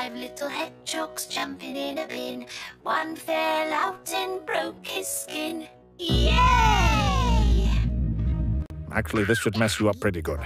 five little hedgehogs jumping in a bin. One fell out and broke his skin. Yay! Actually, this should mess you up pretty good.